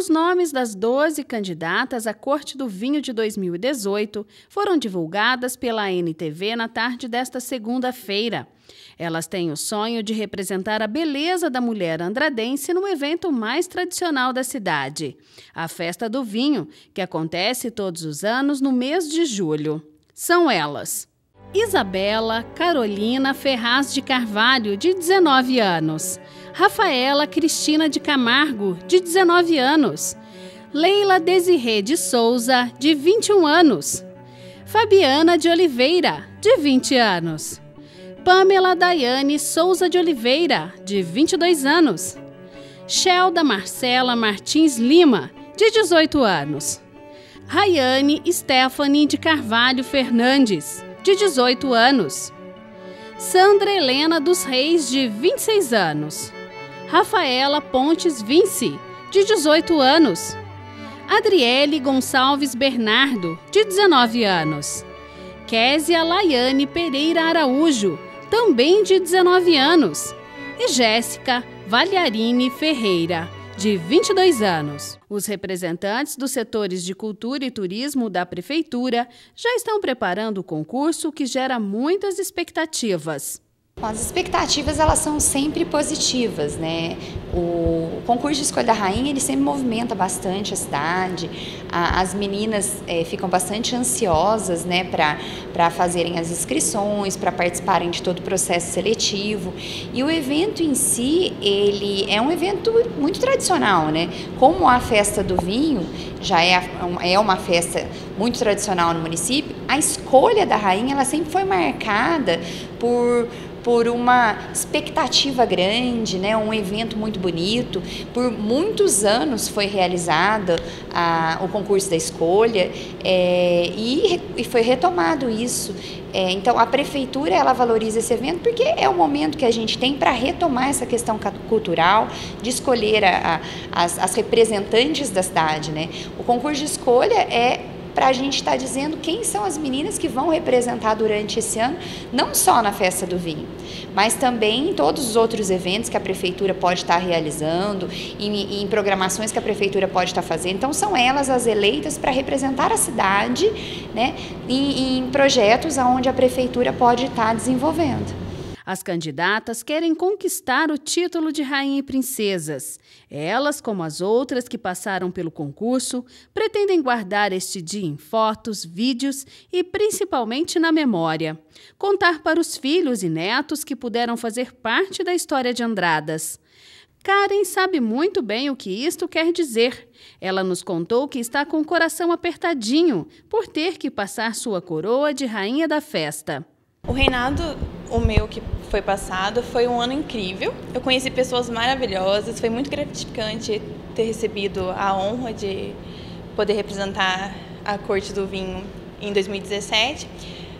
Os nomes das 12 candidatas à Corte do Vinho de 2018 foram divulgadas pela NTV na tarde desta segunda-feira. Elas têm o sonho de representar a beleza da mulher andradense no evento mais tradicional da cidade, a Festa do Vinho, que acontece todos os anos no mês de julho. São elas: Isabela Carolina Ferraz de Carvalho, de 19 anos. Rafaela Cristina de Camargo, de 19 anos. Leila Desirê de Souza, de 21 anos. Fabiana de Oliveira, de 20 anos. Pamela Daiane Souza de Oliveira, de 22 anos. Shelda Marcela Martins Lima, de 18 anos. Rayane Stephanie de Carvalho Fernandes, de 18 anos. Sandra Helena dos Reis, de 26 anos. Rafaela Pontes Vince, de 18 anos. Adriele Gonçalves Bernardo, de 19 anos. Késia Laiane Pereira Araújo, também de 19 anos. E Jéssica Valharine Ferreira, de 22 anos. Os representantes dos setores de cultura e turismo da Prefeitura já estão preparando o concurso que gera muitas expectativas. As expectativas elas são sempre positivas, né? O concurso de escolha da rainha ele sempre movimenta bastante a cidade. as meninas é, ficam bastante ansiosas, né, para fazerem as inscrições, para participarem de todo o processo seletivo. E o evento em si ele é um evento muito tradicional, né? Como a festa do vinho já é, é uma festa muito tradicional no município, a escolha da rainha ela sempre foi marcada por por uma expectativa grande, né, um evento muito bonito. Por muitos anos foi realizado a, o concurso da escolha é, e, e, foi retomado isso. É, então a prefeitura ela valoriza esse evento porque é o momento que a gente tem para retomar essa questão cultural, de escolher a, a, as, as representantes da cidade. Né? O concurso de escolha é para a gente estar tá dizendo quem são as meninas que vão representar durante esse ano, não só na festa do vinho, mas também em todos os outros eventos que a prefeitura pode estar tá realizando, em, em programações que a prefeitura pode estar tá fazendo. Então, são elas as eleitas para representar a cidade né, em, em projetos onde a prefeitura pode estar desenvolvendo. As candidatas querem conquistar o título de rainha e princesas. Elas, como as outras que passaram pelo concurso, pretendem guardar este dia em fotos, vídeos e principalmente na memória. Contar para os filhos e netos que puderam fazer parte da história de Andradas. Karen sabe muito bem o que isto quer dizer. Ela nos contou que está com o coração apertadinho por ter que passar sua coroa de rainha da festa. O reinado, o meu que foi passado, foi um ano incrível. Eu conheci pessoas maravilhosas, foi muito gratificante ter recebido a honra de poder representar a Corte do Vinho em 2017.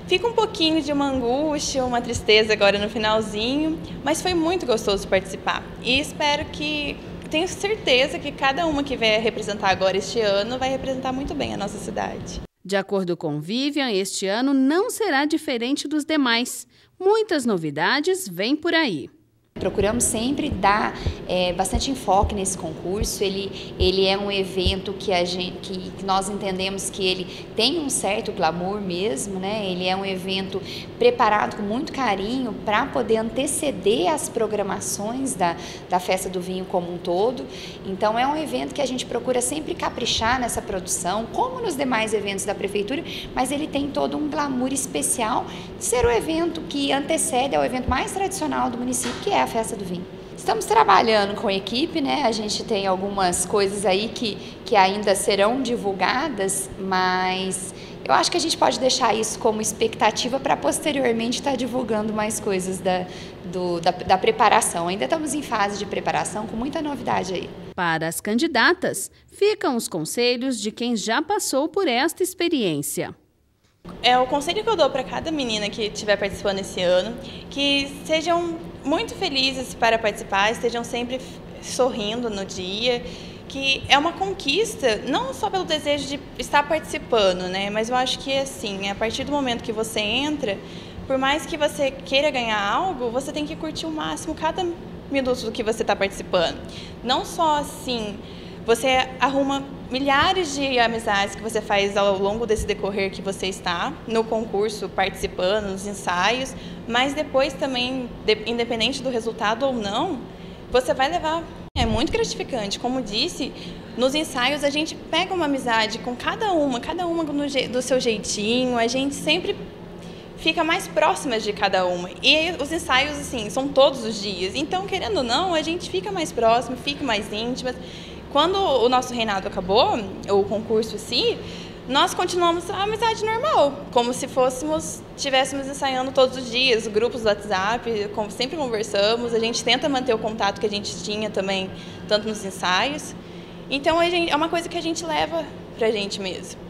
Fica um pouquinho de uma angústia, uma tristeza agora no finalzinho, mas foi muito gostoso participar. E espero que, tenho certeza que cada uma que vai representar agora este ano vai representar muito bem a nossa cidade. De acordo com Vivian, este ano não será diferente dos demais. Muitas novidades vêm por aí. Procuramos sempre dar é, bastante enfoque nesse concurso. Ele, ele é um evento que, a gente, que nós entendemos que ele tem um certo glamour mesmo, né? Ele é um evento preparado com muito carinho para poder anteceder as programações da, da festa do vinho como um todo. Então é um evento que a gente procura sempre caprichar nessa produção, como nos demais eventos da prefeitura, mas ele tem todo um glamour especial de ser o evento que antecede ao evento mais tradicional do município, que é a festa do vinho. Estamos trabalhando com equipe, né? A gente tem algumas coisas aí que, que ainda serão divulgadas, mas eu acho que a gente pode deixar isso como expectativa para posteriormente estar divulgando mais coisas da, do, da, da preparação. Ainda estamos em fase de preparação com muita novidade aí. Para as candidatas, ficam os conselhos de quem já passou por esta experiência. É o conselho que eu dou para cada menina que estiver participando esse ano, que sejam muito felizes para participar, estejam sempre sorrindo no dia, que é uma conquista, não só pelo desejo de estar participando, né? Mas eu acho que assim, a partir do momento que você entra, por mais que você queira ganhar algo, você tem que curtir o máximo cada minuto do que você está participando. Não só assim Você arruma milhares de amizades que você faz ao longo desse decorrer que você está no concurso, participando, nos ensaios, mas depois também, independente do resultado ou não, você vai levar. É muito gratificante. Como disse, nos ensaios a gente pega uma amizade com cada uma, cada uma do seu jeitinho, a gente sempre fica mais próximas de cada uma. E os ensaios, assim, são todos os dias. Então, querendo ou não, a gente fica mais próximo, fica mais íntima. Quando o nosso reinado acabou, o concurso assim, nós continuamos a amizade normal, como se fôssemos, estivéssemos ensaiando todos os dias, grupos do WhatsApp, sempre conversamos, a gente tenta manter o contato que a gente tinha também, tanto nos ensaios. Então, gente, é uma coisa que a gente leva pra gente mesmo.